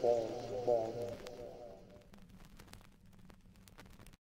fall.